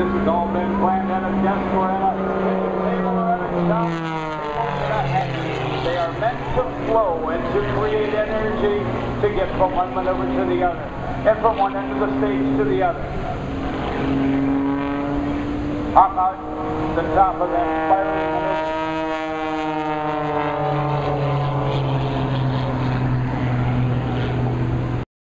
This has all been planned at a desk or at a table or at a shop. They are meant to flow and to create energy to get from one maneuver to the other and from one end of the stage to the other. Hop out the top of that spiral